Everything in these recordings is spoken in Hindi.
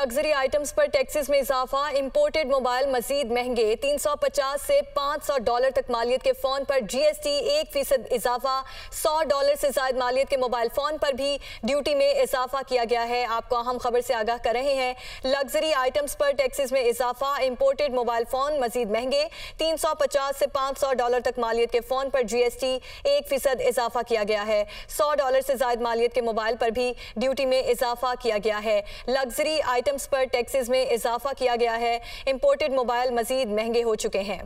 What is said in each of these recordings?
लग्जरी आइटम्स पर टैक्सेस में इजाफा इंपोर्टेड मोबाइल मजीद महँगे 350 से 500 डॉलर तक मालियत के फ़ोन पर जीएसटी एक फ़ीसद इजाफा 100 डॉलर से जायद मालियत के मोबाइल फ़ोन पर भी ड्यूटी में इजाफा किया गया है आपको अहम खबर से आगाह कर रहे हैं लग्जरी आइटम्स पर टैक्सेस में इजाफा इंपोर्टेड मोबाइल फ़ोन मजीद महँगे 350 से 500 डॉलर तक मालियत के फ़ोन पर जीएसटी एक फ़ीसद इजाफा किया गया है सौ डॉलर से जायद मालियत के मोबाइल पर भी ड्यूटी में इजाफा किया गया है लग्जरी आइटम्स पर टैक्सेस में इजाफा किया गया है। इंपोर्टेड मोबाइल मजीद महँगे हो चुके हैं।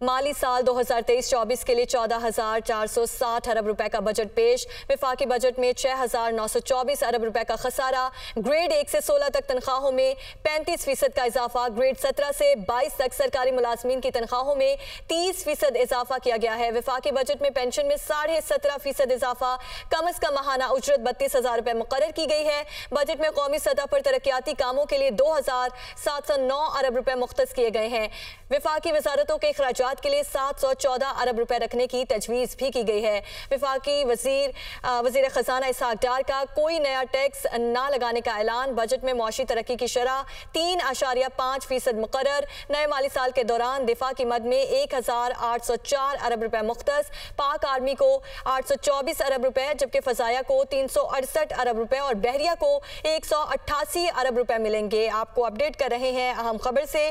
माली साल 2023-24 के लिए चौदह हज़ार चार सौ साठ अरब रुपए का बजट पेश। विफाकी बजट में छह हज़ार नौ सौ चौबीस अरब रुपए का खसारा। ग्रेड एक से सोलह तक तनख्वाहों में पैंतीस फ़ीसद का इजाफा। ग्रेड सत्रह से बाईस तक सरकारी मुलाजमीन की तनख्वाहों में तीस फ़ीसद इजाफा किया गया है। विफाकी बजट में पेंशन में साढ़े सत्रह फ़ीसद इजाफा। कम अज कम महाना उजरत बत्तीस हज़ार रुपए मुकर की गई है। बजट में कौमी सतह पर तरक्याती कामों के लिए दो हज़ार सात सौ नौ अरब रुपए मुख्त किए गए हैं। विफाकी वजारतों के अखराज के लिए सात सौ चौदह अरब रुपए रखने की तजवीज़ भी की गई है। विफाकी वज़ीर वज़ीर खजाना इसहाक डार का कोई नया टैक्स न लगाने का ऐलान। बजट में मुआशी तरक्की की शरह, तीन आशारिया पाँच फ़ीसद मुकर नए माली साल के दौरान दिफा की मद में एक हज़ार आठ सौ चार अरब रुपए मुख्त पाक आर्मी को आठ सौ चौबीस अरब रुपए, जबकि फ़जाया को तीन सौ अड़सठ अरब रुपए और बहरिया को एक सौ अट्ठासी अरब रुपए मिलेंगे। आपको अपडेट कर रहे हैं अहम खबर से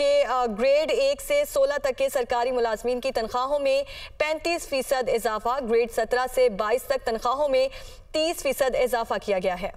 कि ग्रेड एक से सोलह तक के सरकारी मुलाजमीन की तनख्वाहों में पैंतीस फ़ीसद इजाफा, ग्रेड सत्रह से बाईस तक तनख्वाहों में तीस फ़ीसद इजाफा किया गया है।